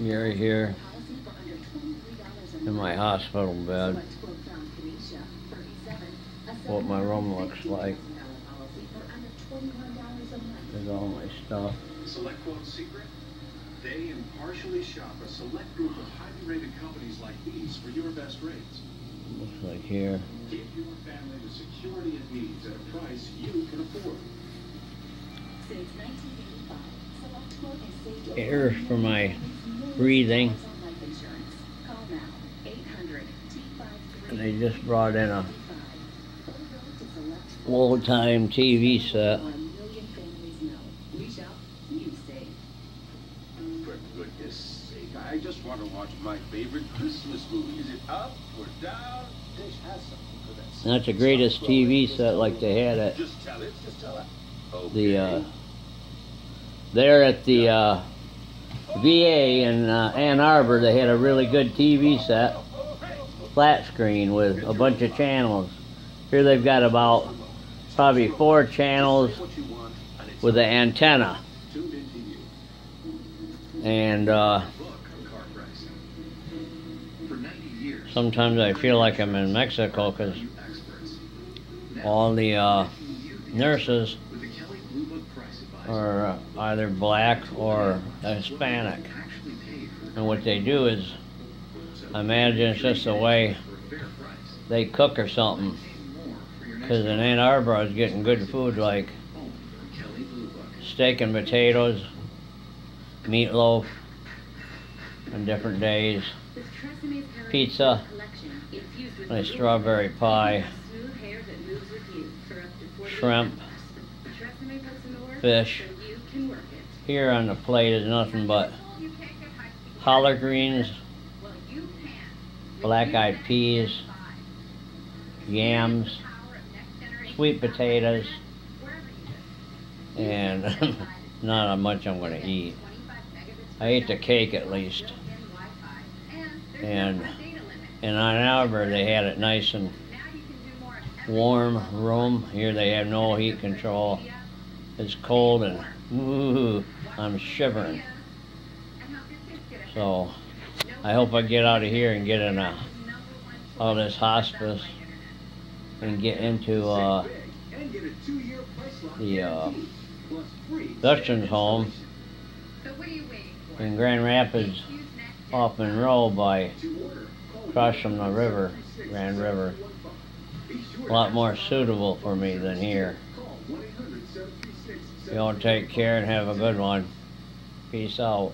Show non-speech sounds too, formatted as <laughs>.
You're here in my hospital bed. What my room looks like. There's all my stuff. Select Quote's secret? They impartially shop a select group of highly rated companies like these for your best rates. Looks like here. Give your family the security it needs at a price you can afford. Since 1985, Select Quote has saved Air for my $1 breathing. million on life insurance. Call now, 800 And they just brought in a Or go to Select old time TV set. One million families know. We shop, you save. For goodness sake, I just want to watch my favorite Christmas movie. Is it up or down? Dish has something for that. That's the greatest TV set like they had at Just tell it, just tell it. the Okay. uh, there at the uh, VA in uh, Ann Arbor. They had a really good TV set, flat screen with a bunch of channels. Here they've got about probably four channels with an antenna, and uh, Book on car pricing. For 90 years. sometimes I feel like I'm in Mexico because all the uh, the nurses are uh, either black or Hispanic. And what they do is, imagine it's just the way they cook or something. Because in Ann Arbor, I was getting good food like steak and potatoes, meatloaf on different days, Pizza, a strawberry pie, smooth hair that moves with you for up to 48 shrimp, fish. Here on the plate is nothing but collard greens, black-eyed peas, yams, sweet potatoes, and <laughs> not a much I'm going to eat. I ate the cake at least. And in Ann Arbor, they had it nice and warm room. Here they have no heat control. It's cold and ooh, I'm shivering. So I hope I get out of here and get in a of this hospice and get into uh, the uh, veterans home in Grand Rapids off Monroe by across from the river, Grand River. A lot more suitable for me than here. Call 1-800-736-77. You all take care and have a good one. Peace out.